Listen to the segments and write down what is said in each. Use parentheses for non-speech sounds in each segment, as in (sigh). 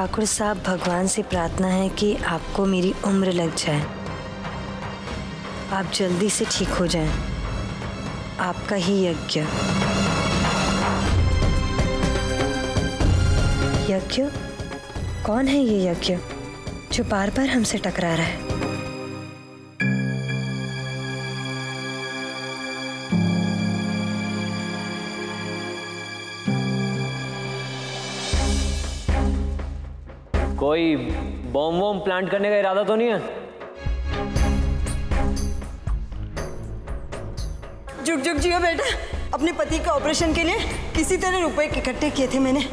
ठाकुर साहब भगवान से प्रार्थना है कि आपको मेरी उम्र लग जाए। आप जल्दी से ठीक हो जाएँ। आपका ही यज्ञ। यज्ञ? कौन है ये यज्ञ जो बार बार हमसे टकरा रहा है? कोई बॉम्ब वॉम प्लांट करने का इरादा तो नहीं है? जुग जुग जियो बेटा अपने पति का ऑपरेशन के लिए किसी तरह रुपए इकट्ठे किए थे मैंने।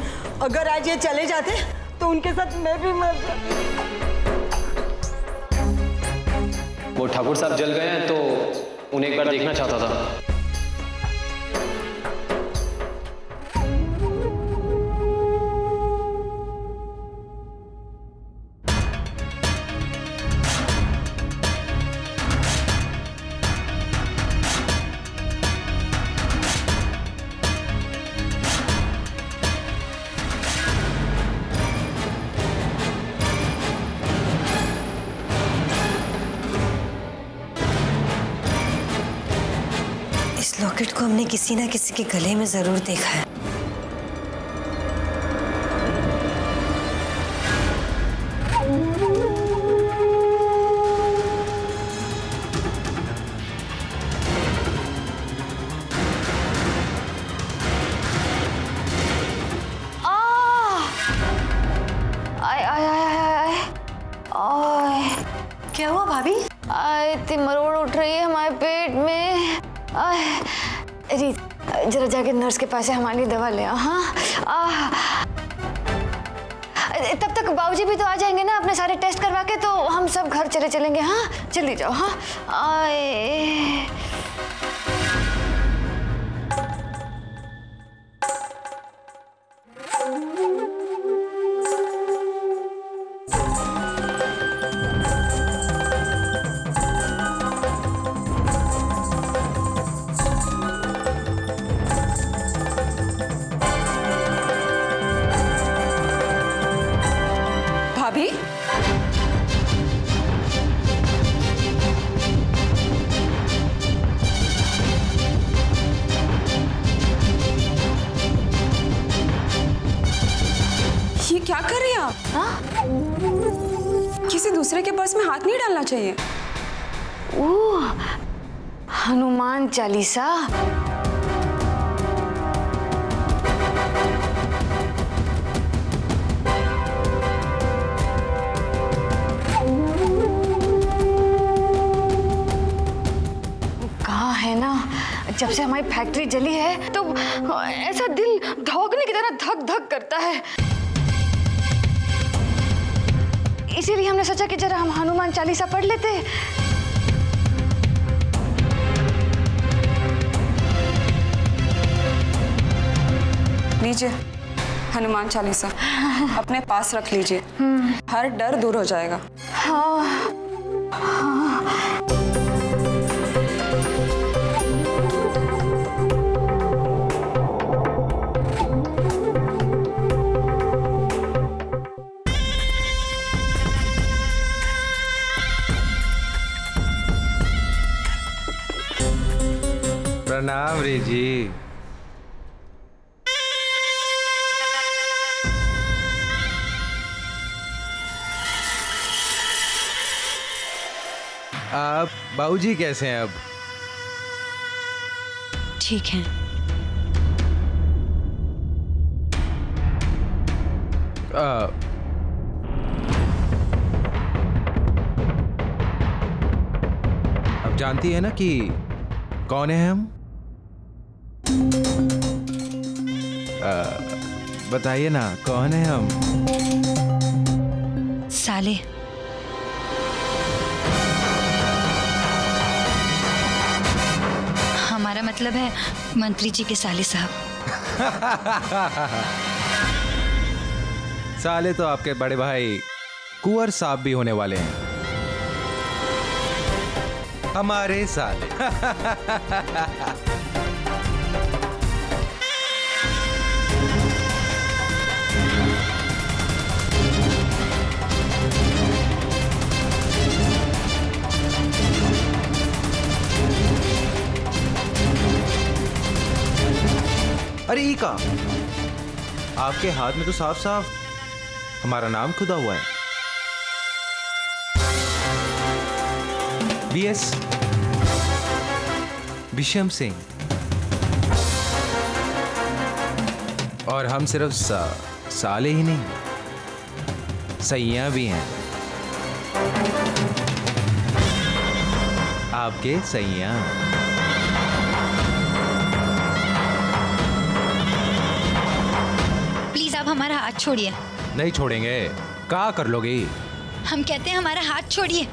अगर आज ये चले जाते तो उनके साथ मैं भी मर वो ठाकुर साहब जल गए हैं तो उन्हें एक बार देखना चाहता था। को हमने किसी ना किसी के गले में ज़रूर देखा है। नर्स के पास हमारी दवा ले आओ हाँ तब तक बाबूजी भी तो आ जाएँगे ना अपने सारे टेस्ट करवा के तो हम सब घर चले चलेंगे हाँ? जल्दी जाओ हाँ? आए। चालीसा। है ना? जब से हमारी फैक्ट्री जली है तो ऐसा दिल धोकने की तरह धक धक करता है। इसीलिए हमने सोचा कि जरा हम हनुमान चालीसा पढ़ लेते। लीजिए, हनुमान चालीसा। अपने पास रख लीजिए। हर डर दूर हो जाएगा। प्रणाम रे जी आप बाबूजी कैसे हैं अब? ठीक है। आ, अब जानती है ना कि कौन है हम? बताइए ना कौन है हम? साले हमारा मतलब है मंत्री जी के साले साहब। (laughs) साले तो आपके बड़े भाई कुंवर साहब भी होने वाले हैं। हमारे साले। (laughs) अरे ई का आपके हाथ में तो साफ़ साफ़ हमारा नाम खुदा हुआ है। बी एस विषम सिंह। और हम सिर्फ़ सा, साले ही नहीं सैया भी हैं। आपके सैया। आप हमारा हाथ छोड़िए। नहीं छोड़ेंगे। कहा कर लोगे? हम कहते हैं हमारा हाथ छोड़िए।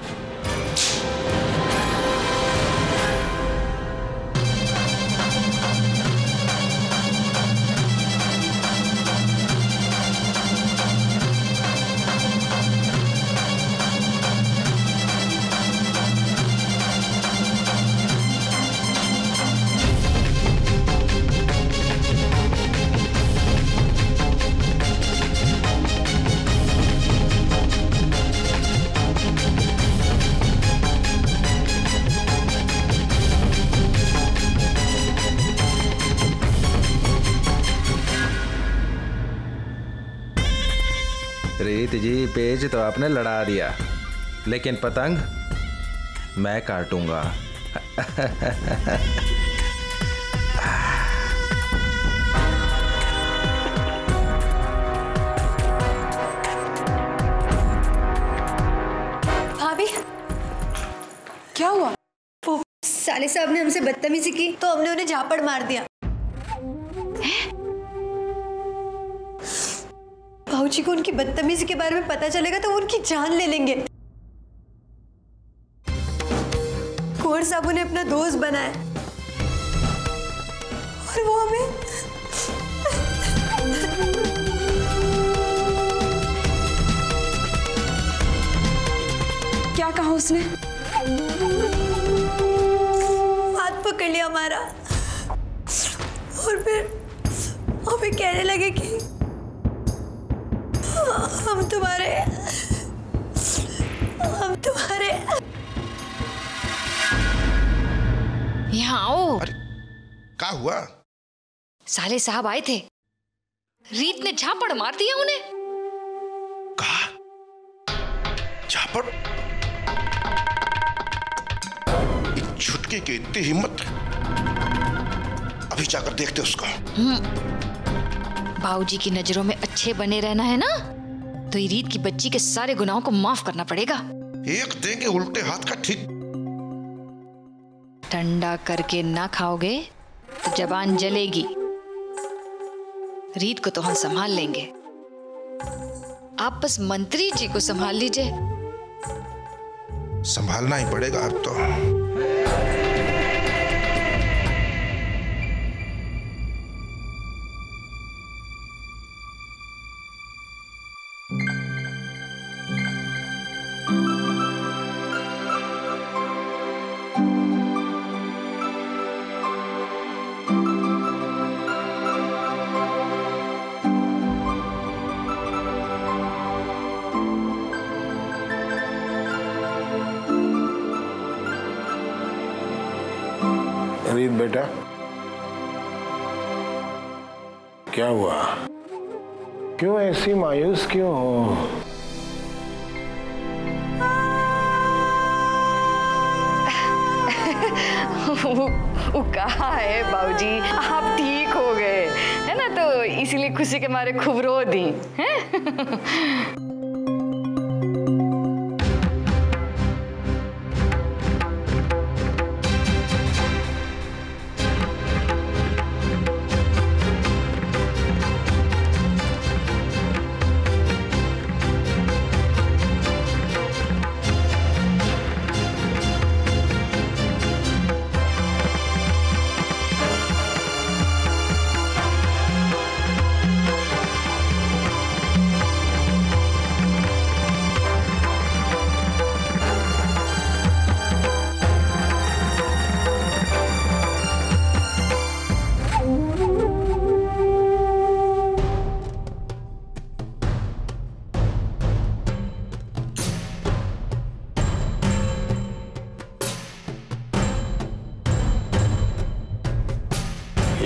रीत जी पेज तो आपने लड़ा दिया। लेकिन पतंग मैं काटूँगा। भाभी क्या हुआ? साले साहब ने हमसे बदतमीजी की तो हमने उन्हें झापड़ मार दिया। भाऊजी को उनकी बदतमीजी के बारे में पता चलेगा तो वो उनकी जान ले लेंगे। कुंवर साहब उन्हें अपना दोस्त बनाया और वो हमें क्या कहा उसने? हाथ पकड़ लिया हमारा। और फिर हमें कहने लगे कि हम तुम्हारे हम तुम्हारे। यहाँ आओ। क्या हुआ? साले साहब आए थे। रीत ने झापड़ मार दिया उन्हें। कहा? झापड़? छुटके की इतनी हिम्मत अभी जाकर देखते उसको। बाबूजी की नज़रों में अच्छे बने रहना है ना? तो रीत की बच्ची के सारे गुनाहों को माफ़ करना पड़ेगा। एक देंगे उल्टे हाथ का ठीक। ठंडा करके ना खाओगे तो जबान जलेगी। रीत को तो हम संभाल लेंगे। आप बस मंत्री जी को संभाल लीजिए। संभालना ही पड़ेगा अब तो। बेटा। क्या हुआ? क्यों ऐसी मायूस क्यों हो? (laughs) वो, कहा है बाबूजी आप ठीक हो गए। है ना तो इसीलिए खुशी के मारे खूब रो दी हैं? (laughs)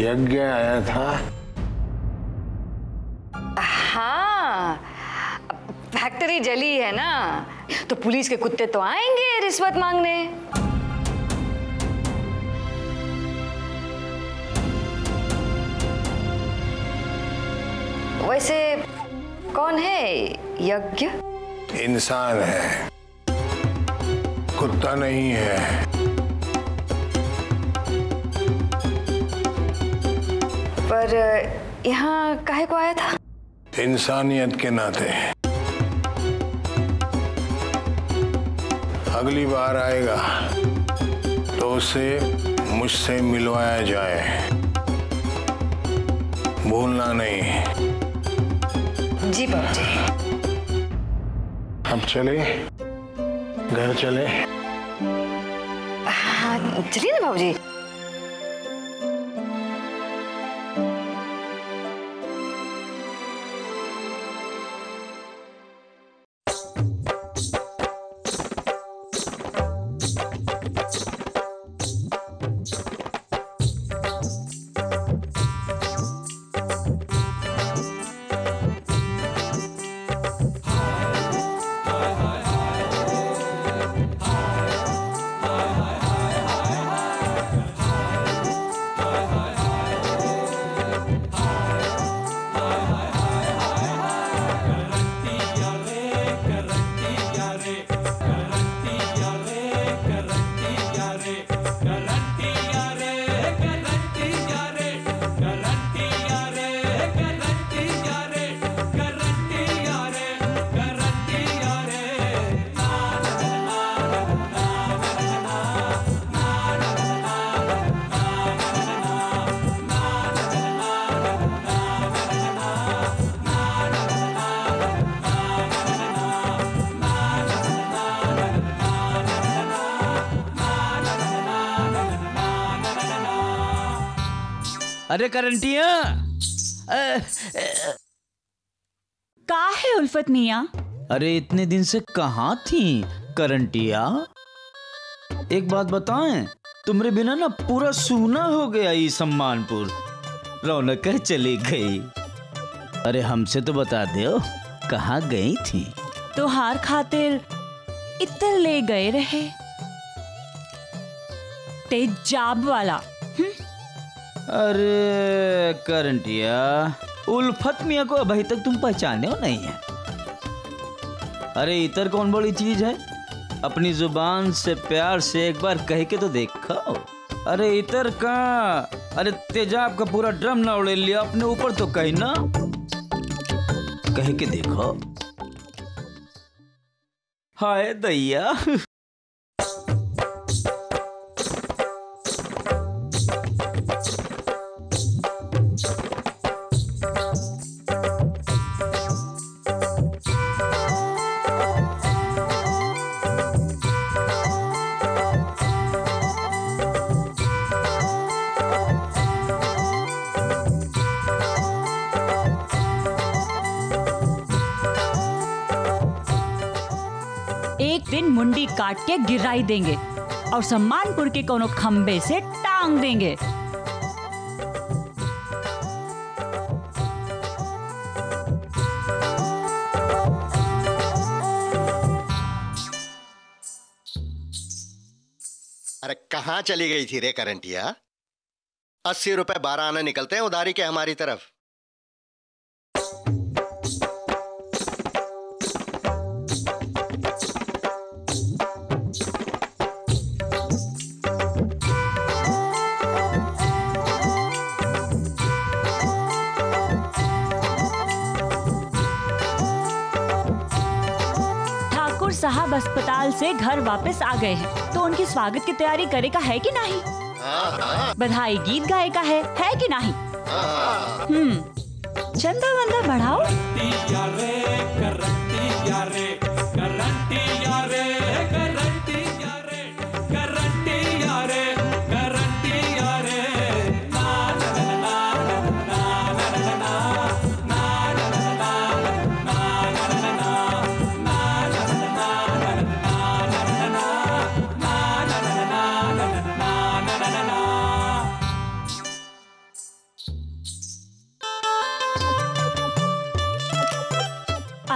यज्ञ आया था। हाँ फैक्ट्री जली है ना तो पुलिस के कुत्ते तो आएँगे रिश्वत मांगने। वैसे कौन है यज्ञ? इंसान है कुत्ता नहीं है। पर यहाँ काहे को आया था? इंसानियत के नाते। अगली बार आएगा तो उसे मुझसे मिलवाया जाए। भूलना नहीं। जी बाबू जी अब चले? घर चले? हाँ चलिए ना बाबू जी अरे करंटिया। का है उल्फत मिया? अरे इतने दिन से कहाँ थी करंटिया? एक बात बताएँ तुम्हारे बिना ना पूरा सूना हो गया ये सम्मानपुर। रौनक चली गई। अरे हमसे तो बता दो कहाँ गई थी? तोहार खातिर इतर ले गए रहे। तेजाब वाला अरे, करंटिया, उल्फत मियाँ को अभी तक तुम पहचाने हो नहीं है। अरे, इतर कौन बड़ी चीज़ है? अपनी ज़ुबान से प्यार से एक बार कह के तो देखो अरे, इतर का अरे तेजाब का पूरा ड्रम ना उड़े लिया, अपने ऊपर तो कही ना। कह के देखो। हाय, दैया। दिन मुंडी काट के गिराई देंगे और सम्मानपुर के कोनो खम्बे से टांग देंगे। अरे कहाँ चली गई थी रे करंटिया? अस्सी रुपए बारह आना निकलते हैं उधारी के हमारी तरफ़। अस्पताल से घर वापस आ गए हैं। तो उनकी स्वागत की तैयारी करे का है कि नहीं? बधाई गीत गाए का है है कि नहीं? हम्म चंदा वंदा बढ़ाओ।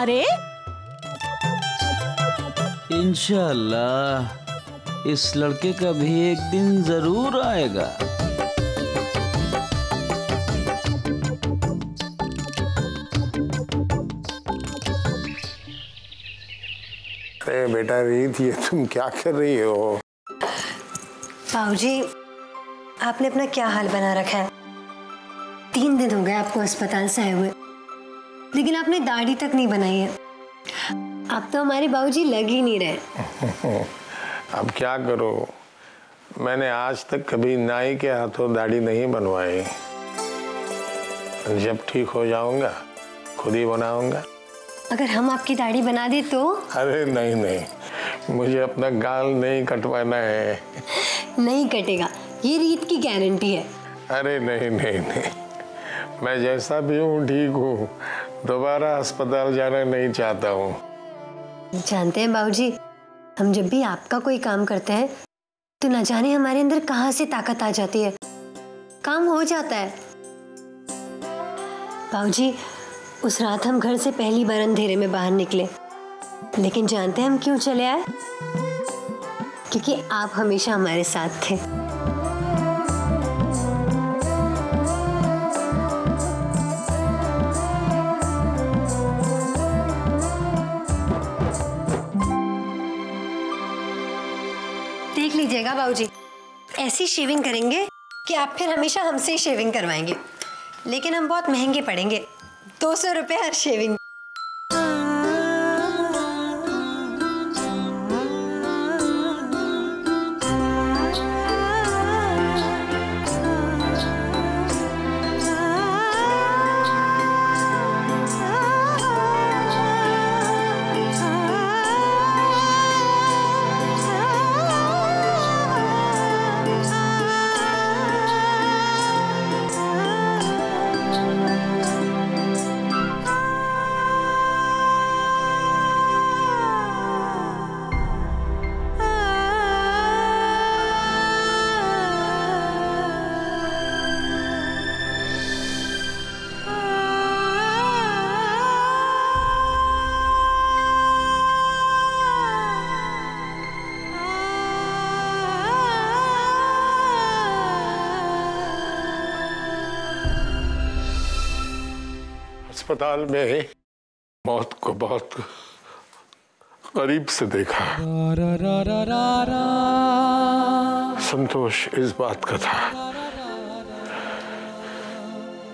अरे? इंशाल्लाह इस लड़के का भी एक दिन ज़रूर आएगा। अरे बेटा रीत ये तुम क्या कर रही हो? बाबूजी आपने अपना क्या हाल बना रखा है? तीन दिन हो गए आपको अस्पताल से आए हुए। लेकिन आपने दाढ़ी तक नहीं बनाई है। आप तो हमारे बाबूजी लग ही नहीं रहे। (laughs) अब क्या करो? मैंने आज तक कभी नाई के हाथों दाढ़ी नहीं बनवाई। जब ठीक हो जाऊँगा खुद ही बनाऊँगा। अगर हम आपकी दाढ़ी बना दे तो? अरे नहीं नहीं। मुझे अपना गाल नहीं कटवाना है। (laughs) नहीं कटेगा। ये रीत की गारंटी है। अरे नहीं नहीं नहीं। मैं जैसा भी हूँ ठीक हूँ। दोबारा अस्पताल जाना नहीं चाहता हूँ। जानते हैं बाबूजी, हम जब भी आपका कोई काम करते हैं तो न जाने हमारे अंदर कहाँ से ताकत आ जाती है। काम हो जाता है। बाबूजी, उस रात हम घर से पहली बार अंधेरे में बाहर निकले। लेकिन जानते हैं हम क्यों चले आए? क्योंकि आप हमेशा हमारे साथ थे। देख लीजिएगा बाबूजी। ऐसी शेविंग करेंगे कि आप फिर हमेशा हमसे ही शेविंग करवाएँगे। लेकिन हम बहुत महँगे पड़ेंगे। दो सौ रुपये हर शेविंग अस्पताल में मौत को बहुत करीब से देखा। संतोष इस बात का था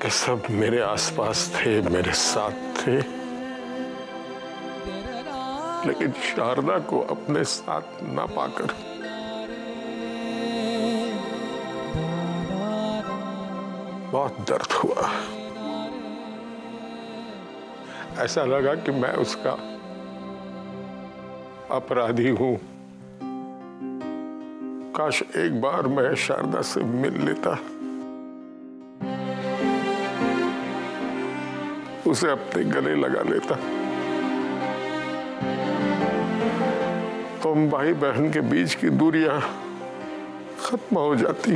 कि सब मेरे आसपास थे, मेरे साथ थे। लेकिन शारदा को अपने साथ ना पाकर बहुत दर्द हुआ। ऐसा लगा कि मैं उसका अपराधी हूँ। काश एक बार मैं शारदा से मिल लेता। उसे अपने गले लगा लेता। तुम तो भाई बहन के बीच की दूरियाँ खत्म हो जाती।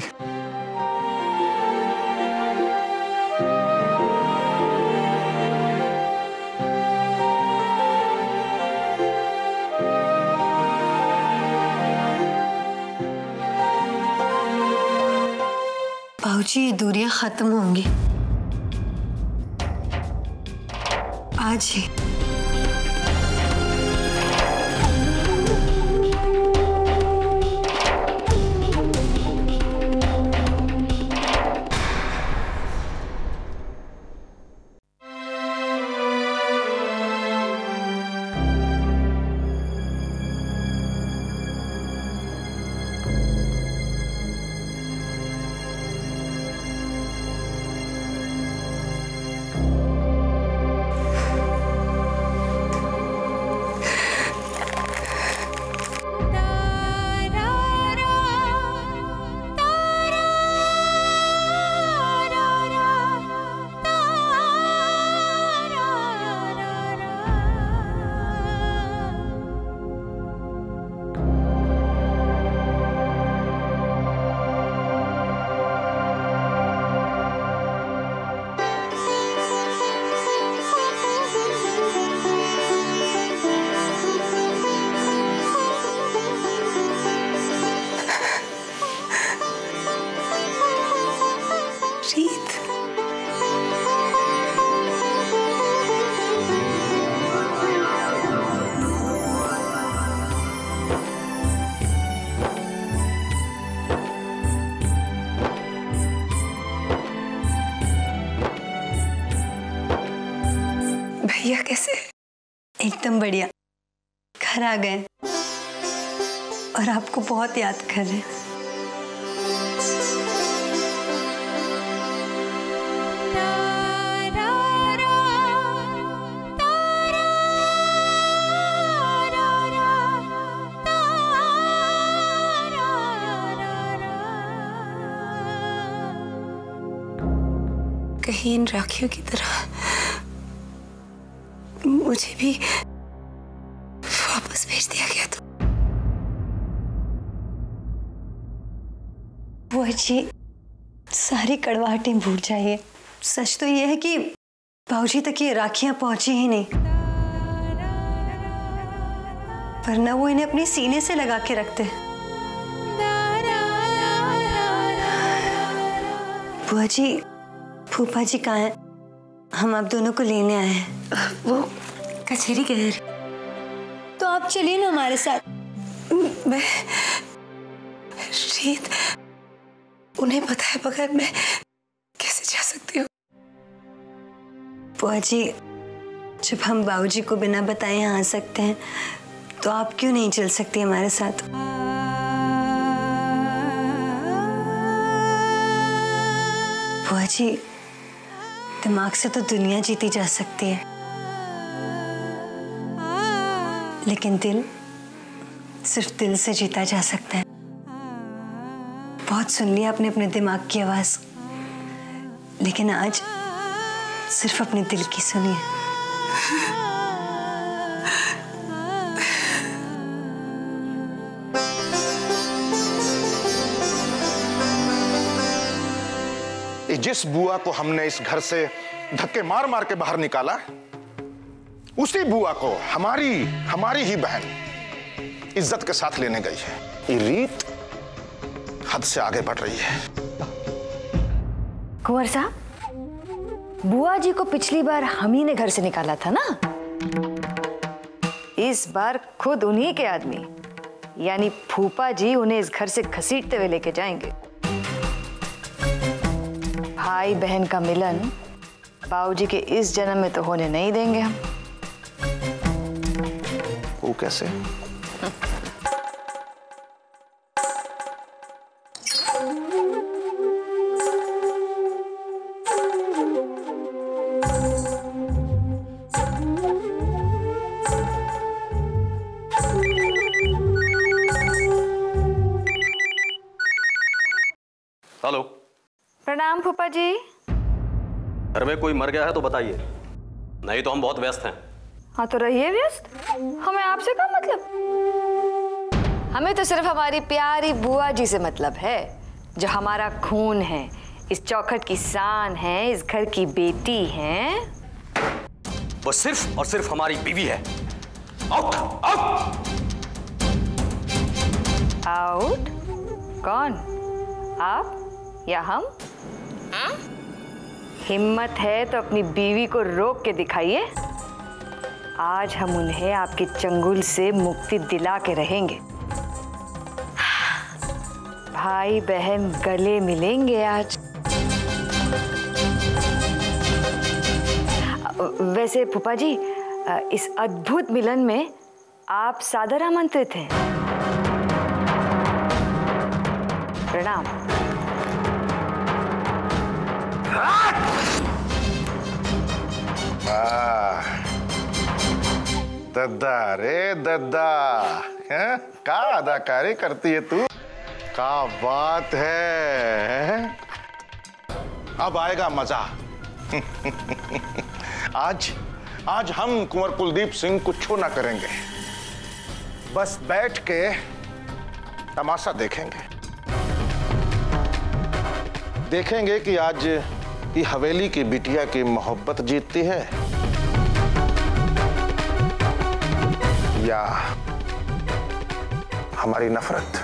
दूरियाँ खत्म होंगी। आज ही। आ गए। और आपको बहुत याद कर रहे हैं। कहीं इन राखियों की तरह मुझे भी जी सारी कड़वाहटें भूल जाइए। सच तो ये है कि बाबूजी तक ये राखियाँ पहुँची ही नहीं। वरना वो इन्हें अपने सीने से लगा के रखते। बुआ जी फूफा जी कहाँ हैं? हम आप दोनों को लेने आए हैं। वो कचहरी गए तो आप चलिए ना हमारे साथ। मैं रीत उन्हें बताए बगैर मैं कैसे जा सकती हूँ? बुआ जी जब हम बाबूजी को बिना बताए आ सकते हैं तो आप क्यों नहीं चल सकती हमारे साथ? बुआ जी दिमाग से तो दुनिया जीती जा सकती है। लेकिन दिल सिर्फ़ दिल से जीता जा सकता है। बहुत सुन लिया आपने अपने दिमाग की आवाज़। लेकिन आज सिर्फ़ अपने दिल की सुनिए। जिस बुआ को हमने इस घर से धक्के मार मार के बाहर निकाला उसी बुआ को हमारी हमारी ही बहन इज़्ज़त के साथ लेने गई है। ये रीत हद से आगे बढ़ रही है। कुंवर साहब बुआ जी को पिछली बार हम ही ने घर से निकाला था ना? इस बार खुद उन्हीं के आदमी यानी फूफा जी उन्हें इस घर से घसीटते हुए लेके जाएँगे। भाई बहन का मिलन बाबूजी के इस जन्म में तो होने नहीं देंगे हम। वो कैसे? कोई मर गया है तो बताइए। नहीं तो हम बहुत व्यस्त हैं। हाँ तो रहिए व्यस्त। हमें आपसे क्या मतलब? हमें तो सिर्फ़ हमारी प्यारी बुआ जी से मतलब है जो हमारा खून है इस चौखट की शान है इस घर की बेटी है। वो सिर्फ़ और सिर्फ़ हमारी बीवी है। आउट आउट आउट कौन? आप या हम? हिम्मत है तो अपनी बीवी को रोक के दिखाइए। आज हम उन्हें आपके चंगुल से मुक्ति दिला के रहेंगे। भाई बहन गले मिलेंगे आज। वैसे पुपा जी इस अद्भुत मिलन में आप सादर आमंत्रित हैं। प्रणाम। दद्दा रे दद्दा हैं? का अदाकारी करती है तू? का बात है? अब आएगा मज़ा। (laughs) आज आज हम कुंवर कुलदीप सिंह को छू ना करेंगे। बस बैठ के तमाशा देखेंगे। देखेंगे कि आज ये हवेली की बिटिया की मोहब्बत जीतती है। या हमारी नफरत।